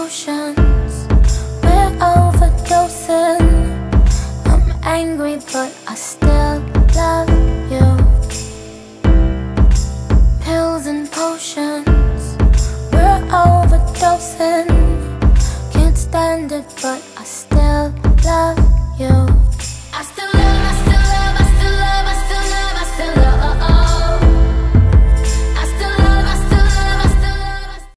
oceans We're overdosing. I'm angry but I still love you. Pills and potions. We're overdosing. Can't stand it but I still love